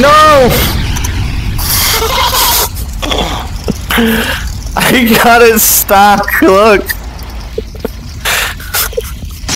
No! I got it stuck. Look.